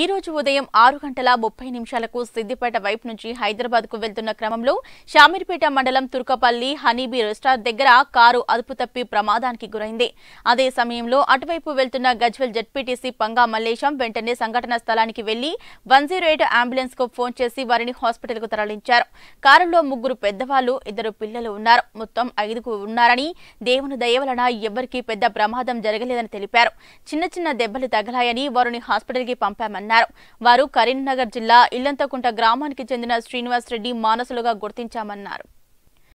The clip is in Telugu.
ఈ రోజు ఉదయం ఆరు గంటల ముప్పై నిమిషాలకు సిద్దిపేట వైపు నుంచి హైదరాబాద్కు వెళ్తున్న క్రమంలో షామీర్పేట మండలం తుర్కపల్లి హనీబీ రెస్టారెంట్ దగ్గర కారు అదుపు తప్పి ప్రమాదానికి గురైంది. అదే సమయంలో అటువైపు వెళ్తున్న గజ్వెల్ జడ్పీటీసీ పంగా మల్లేశం వెంటనే సంఘటన స్థలానికి వెళ్ళి వన్ జీరో ఎయిట్ అంబులెన్స్కు ఫోన్ చేసి వారిని హాస్పిటల్కు తరలించారు. కారులో ముగ్గురు పెద్దవాళ్ళు ఇద్దరు పిల్లలు ఉన్నారు. మొత్తం ఐదుగురు ఉన్నారని దేవుని దయ వలన ఎవ్వరికీ పెద్ద ప్రమాదం జరగలేదని తెలిపారు. చిన్న చిన్న దెబ్బలు తగలాయని వారిని హాస్పిటల్కి అన్నారు. వారు కరీంనగర్ జిల్లా ఇల్లంతకుంట గ్రామానికి చెందిన శ్రీనివాస్ రెడ్డి మానసులుగా గుర్తించామన్నారు.